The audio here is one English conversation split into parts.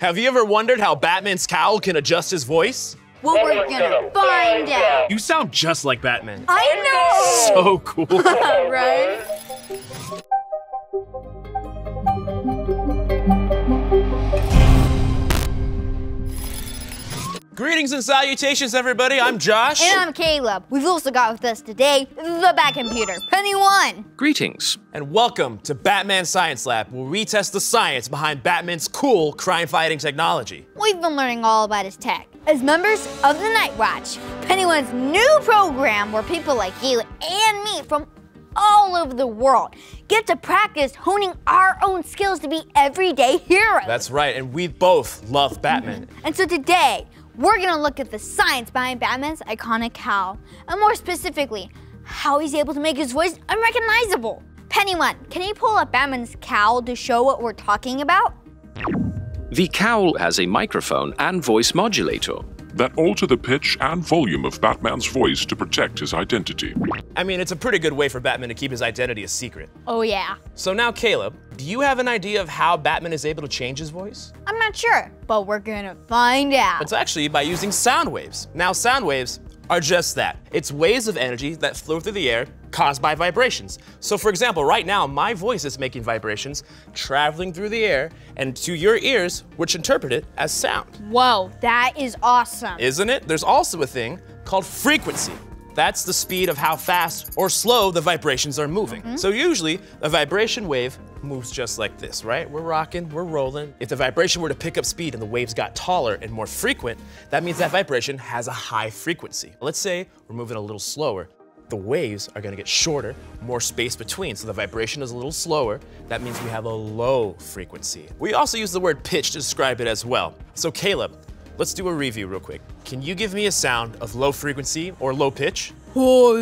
Have you ever wondered how Batman's cowl can adjust his voice? Well, we're gonna find out. You sound just like Batman. I know. So cool. right? Greetings and salutations, everybody. I'm Josh. And I'm Caleb. We've also got with us today the Bat Computer, Penny One. Greetings. And welcome to Batman Science Lab, where we test the science behind Batman's cool crime-fighting technology. We've been learning all about his tech. As members of the Night Watch, Penny One's new program where people like you and me from all over the world get to practice honing our own skills to be everyday heroes. That's right, and we both love Batman. And so today, we're gonna look at the science behind Batman's iconic cowl, and more specifically, how he's able to make his voice unrecognizable. Penny One, can you pull up Batman's cowl to show what we're talking about? The cowl has a microphone and voice modulator. That alter the pitch and volume of Batman's voice to protect his identity. I mean, it's a pretty good way for Batman to keep his identity a secret. Oh yeah. So now, Caleb, do you have an idea of how Batman is able to change his voice? I'm not sure, but we're gonna find out. It's actually by using sound waves. Now, sound waves are just that. It's waves of energy that flow through the air caused by vibrations. So for example, right now, my voice is making vibrations traveling through the air and to your ears, which interpret it as sound. Whoa, that is awesome. Isn't it? There's also a thing called frequency. That's the speed of how fast or slow the vibrations are moving. Mm-hmm. So usually, a vibration wave moves just like this, right? We're rocking, we're rolling. If the vibration were to pick up speed and the waves got taller and more frequent, that means that vibration has a high frequency. Let's say we're moving a little slower. The waves are gonna get shorter, more space between, so the vibration is a little slower. That means we have a low frequency. We also use the word pitch to describe it as well. So Caleb, let's do a review real quick. Can you give me a sound of low frequency or low pitch? Oh,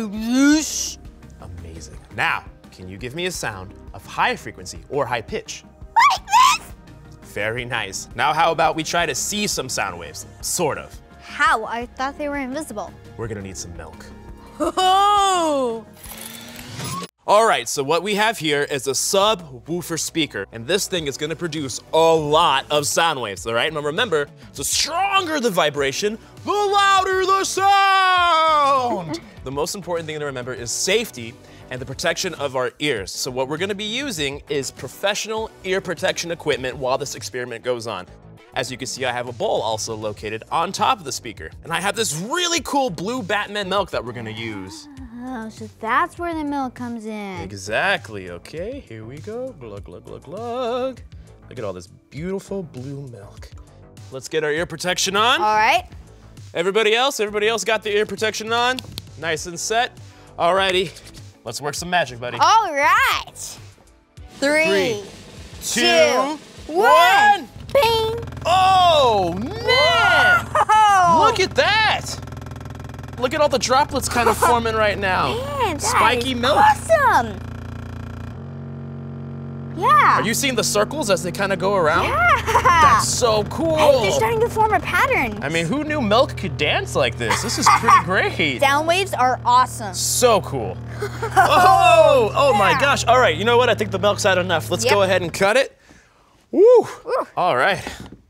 Amazing. Now, can you give me a sound of high frequency or high pitch? Like this? Very nice. Now how about we try to see some sound waves? Sort of. How? I thought they were invisible. We're gonna need some milk. Oh! All right, so what we have here is a subwoofer speaker, and this thing is gonna produce a lot of sound waves, all right? Now remember, the stronger the vibration, the louder the sound! the most important thing to remember is safety and the protection of our ears. So what we're gonna be using is professional ear protection equipment while this experiment goes on. As you can see, I have a bowl also located on top of the speaker. And I have this really cool blue Batman milk that we're gonna use. Oh, so that's where the milk comes in. Exactly, okay, here we go. Glug, glug, glug, glug. Look at all this beautiful blue milk. Let's get our ear protection on. All right. Everybody else, everybody else got the ear protection on? Nice and set. Alrighty, let's work some magic, buddy. All right. Three, Two, two, one. Bing. Oh, man! Oh, Look at that! Look at all the droplets kind of forming right now. man, Spiky milk. Awesome. Yeah. Are you seeing the circles as they kind of go around? Yeah. That's so cool. Hey, they're starting to form a pattern. I mean, who knew milk could dance like this? This is pretty great. Sound waves are awesome. So cool. Oh, oh my gosh. All right, you know what? I think the milk's had enough. Let's go ahead and cut it. Woo. All right.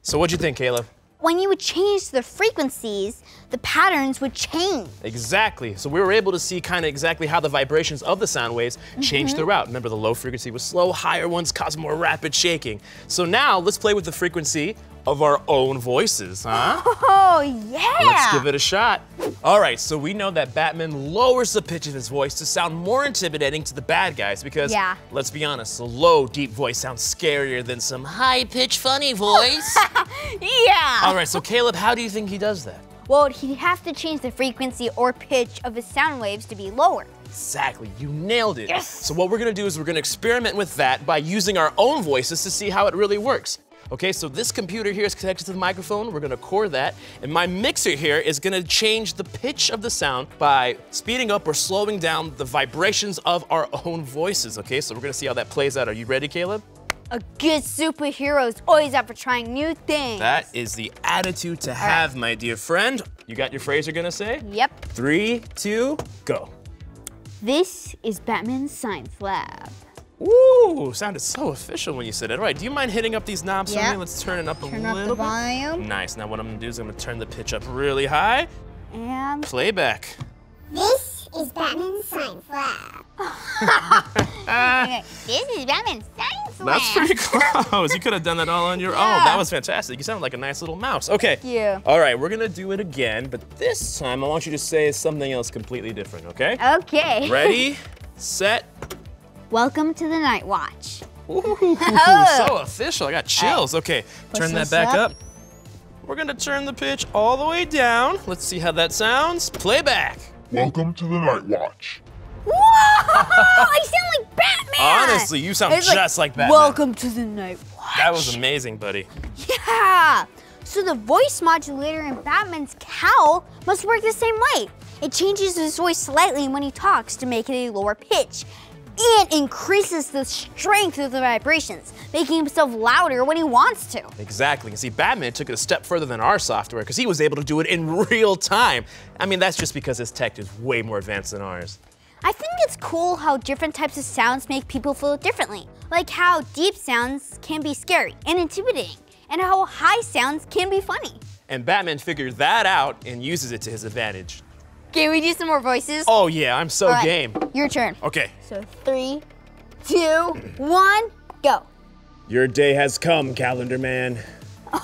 So what'd you think, Caleb? When you would change the frequencies, the patterns would change. Exactly. So we were able to see kind of exactly how the vibrations of the sound waves change Mm-hmm. throughout. Remember, the low frequency was slow, higher ones cause more rapid shaking. So now let's play with the frequency of our own voices, huh? Oh, yeah. Let's give it a shot. All right, so we know that Batman lowers the pitch of his voice to sound more intimidating to the bad guys because, Yeah. let's be honest, a low, deep voice sounds scarier than some high-pitched, funny voice. Yeah. All right, so Caleb, how do you think he does that? Well, he has to change the frequency or pitch of his sound waves to be lower. Exactly, you nailed it. Yes. So what we're gonna do is we're gonna experiment with that by using our own voices to see how it really works. Okay, so this computer here is connected to the microphone. We're gonna core that. And my mixer here is gonna change the pitch of the sound by speeding up or slowing down the vibrations of our own voices. Okay, so we're gonna see how that plays out. Are you ready, Caleb? A good superhero is always up for trying new things. That is the attitude to have, my dear friend. You got your phrase you're gonna say? Yep. Three, two, go. This is Batman's Science Lab. Ooh, sounded so official when you said it. All right, do you mind hitting up these knobs for me? Let's turn it up a Turn up little the bit. volume. Nice. Now what I'm gonna do is I'm gonna turn the pitch up really high. And Playback. This is Batman's Science Lab. this is Batman Science Lab. That's pretty close. you could have done that all on your own. That was fantastic. You sounded like a nice little mouse. Okay. you. All right, we're gonna do it again, but this time I want you to say something else completely different, okay? Okay. Ready, set. Welcome to the Night Watch. Ooh, oh. so official. I got uh, chills. Okay, turn that back up. up. We're gonna turn the pitch all the way down. Let's see how that sounds. Playback. Welcome to the Night Watch. Whoa! I sound like Batman. Honestly, you sound It's just like Batman. Welcome to the Night Watch. That was amazing, buddy. Yeah. So the voice modulator in Batman's cowl must work the same way. It changes his voice slightly when he talks to make it a lower pitch and increases the strength of the vibrations, making himself louder when he wants to. Exactly. See, Batman took it a step further than our software because he was able to do it in real time. I mean, that's just because his tech is way more advanced than ours. I think it's cool how different types of sounds make people feel differently. Like how deep sounds can be scary and intimidating, and how high sounds can be funny. And Batman figured that out and uses it to his advantage. Can we do some more voices? Oh yeah, I'm so All right, game. Your turn. Okay. So three, two, one, go. Your day has come, Calendar Man.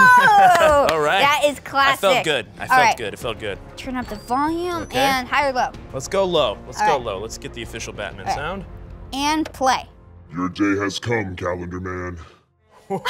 Oh! All right. That is classic. I felt good. I All felt right, good. It felt good. Turn up the volume Okay. and higher low. Let's go low. Let's All go right. low. Let's get the official Batman right. sound. And play. Your day has come, Calendar Man.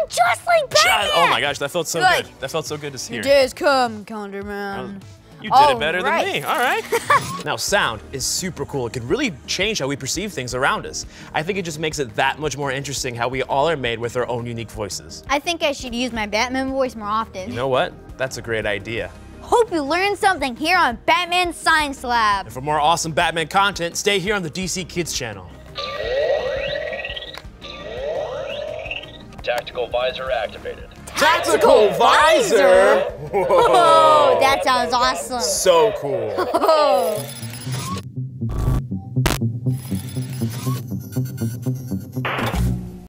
Sound just like Batman! Oh my gosh, that felt so Good. good. That felt so good to see hear. Days come, Calendar Man. You did All it oh, better right. than me. All right. now, sound is super cool. It can really change how we perceive things around us. I think it just makes it that much more interesting how we all are made with our own unique voices. I think I should use my Batman voice more often. You know what? That's a great idea. Hope you learned something here on Batman Science Lab. And for more awesome Batman content, stay here on the DC Kids channel. Tactical visor activated. Tactical Visor? Whoa, oh, that sounds awesome. So cool.